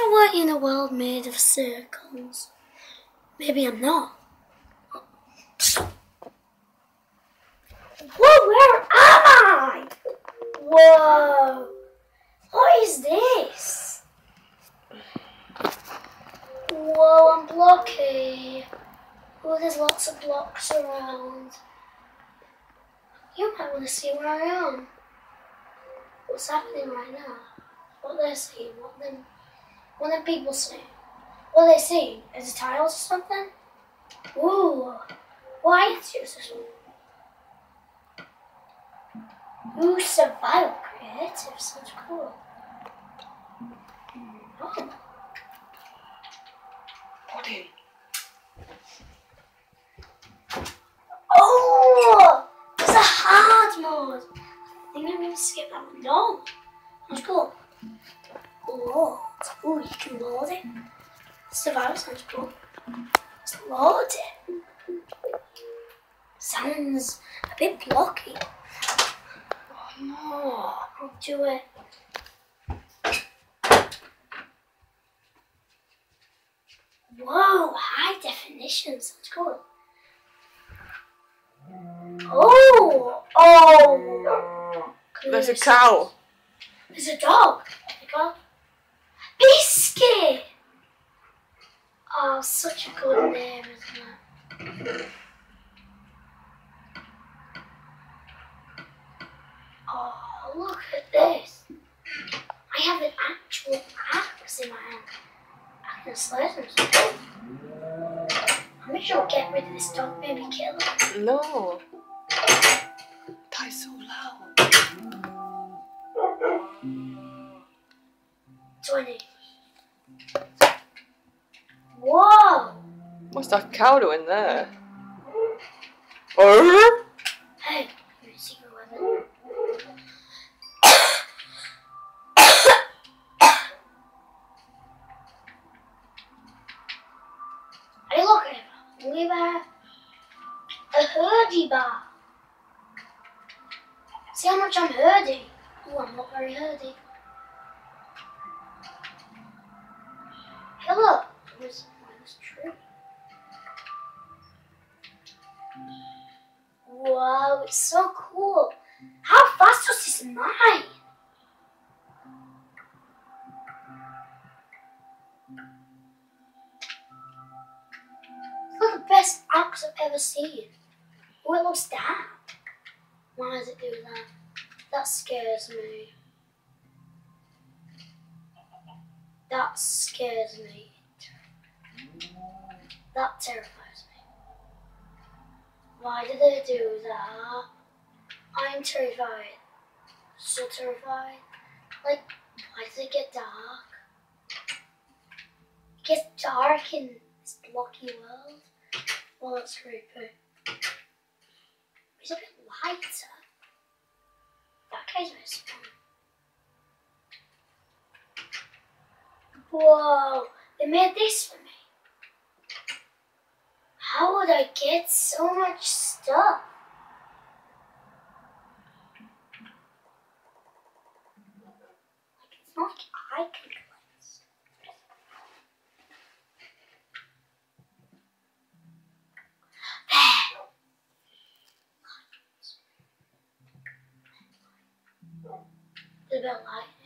Working in a world made of circles. Maybe I'm not. Whoa, where am I? Whoa. What is this? Whoa, I'm blocky. Oh, there's lots of blocks around. You might want to see where I am. What's happening right now? What they're seeing, what them, what them people see. What are they seeing? Is it tiles or something? Ooh, why let's use this one. Ooh, survival creative sounds cool. Oh. Oh, there's a hard mode. I think I'm gonna skip that one. No, that's cool. Load. Ooh, you can load it. Survival sounds cool. Let's load it. Sounds a bit blocky. Oh no, I'll do it. Whoa, high definition sounds cool. Oh, oh. There's a cow. There's a dog. There. Biscuit. Oh, such a good name, isn't it? Oh, look at this. I have an actual axe in my hand. I can slay some stuff. I'm sure get rid of this dog, maybe kill it. No. That's so loud. 20. Whoa! Cow doing there? Oh? Hey, your secret weapon. hey, look at him. We have a herdy bar. See how much I'm herdy? Oh, I'm not very herdy. Whoa, it's so cool. How fast was this mine? It's the best axe I've ever seen. Oh, it looks damp. Why does it do that? That scares me. That scares me. That terrifies me. Why did they do that? I'm terrified. So terrified. Like, why does it get dark? It gets dark in this blocky world. Well, that's creepy. It's a bit lighter. That guy's very strong. Whoa, they made this for me. How would I get so much stuff? Like, it's not like I can collect stuff. There. There's a bit light.